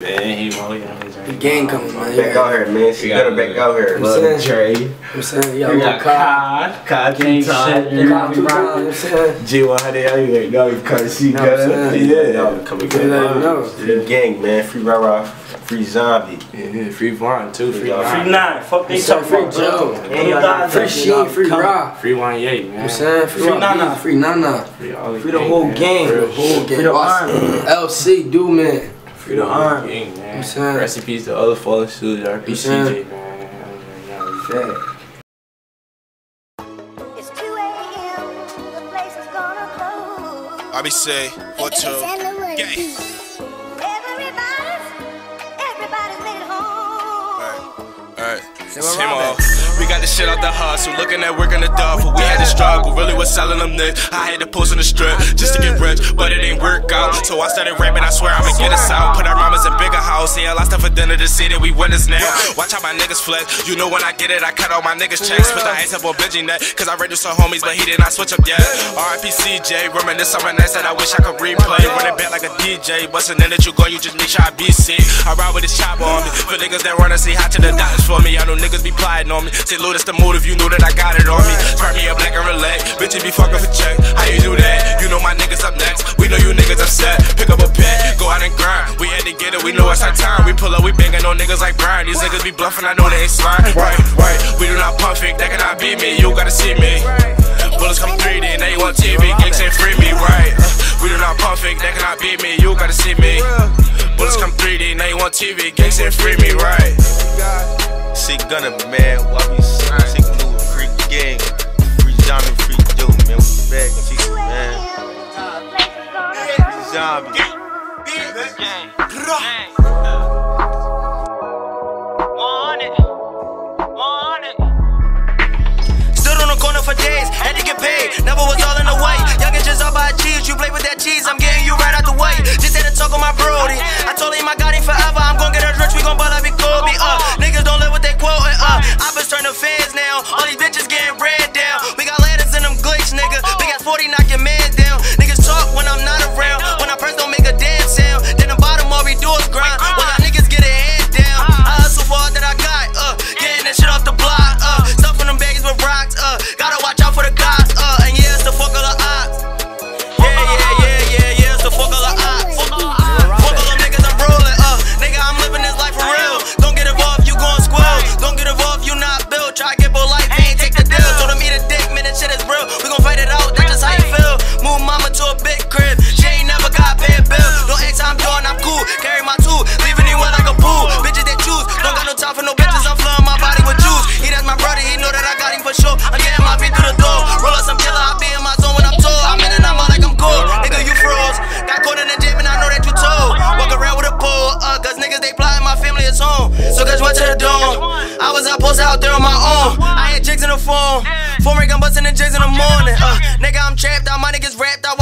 Man, he molly on his The gang coming, man. Back out here, man. She better back out here. I'm saying- Trey. I'm saying, y'all We got got caught. COD, COD two times. Caught two times, I'm saying. Jae100, how you know you cut she Know what got saying? Yeah. Y'all coming Just let know. Free gang, man. Free rah rah. Free zombie. Yeah, free Vaughn too. Free Free Free nine. Fuck they Free talking about, Joe. bro. And you guys Free that Sheen, free come- Raw. Free one yay, man. I'm saying, free, Free Raw, Nana. Free Nana. Free, all the Free the whole gang. Free The whole gang. the Boss. army. LC, do man. Free the arm. gang, man. I'm saying. Recipes to other fallen shoes. RPCJ, man. Yeah, It's 2 a.m. The place is gonna close. I be say, what two? Gang. Everybody's, everybody's made it home. Alright, same old. We got the shit out the hustle, looking at working the duffel. We had to struggle, really was selling them nicks. I had to post in the strip just to get rich, but it ain't work out. So I started rapping, I swear I'ma get us out. Put our mamas in bigger house, yeah, lost her for dinner to see that we winners now. Watch how my niggas flex. You know when I get it, I cut all my niggas checks. Put the ice up on Benji neck, cause I read some homies, but he did not switch up yet. RIP CJ, reminisce on nights that I wish I could replay. Running back like a DJ, bustin' in that you go, you just make sure I be sick. I ride with this chopper on me. For niggas that wanna see hot to the doctors for me. I know niggas be plotting on me. Lou, that's the motive, you know that I got it on me. Turn me up like a relax. Bitches be fucking for check. How you do that? You know my niggas up next. We know you niggas upset. Pick up a pen, go out and grind. We had to get it, we know it's our time. We pull up, we banging on niggas like Brian. These niggas be bluffing, I know they ain't slime. Right, right. We do not pump fake, that cannot be me. You gotta see me. Bullets come 3D, now you want TV. Gangs ain't free me, right? We do not pump fake, that cannot be me. You gotta see me. Bullets come 3D, now you want TV. Gangs ain't free me, right? See Gunner, man. Why we sick move, free gang, free zombie, out there on my own. I had jigs in the phone. Four ring, I'm busting the jigs in the morning. Uh, nigga, I'm trapped out, my niggas wrapped out.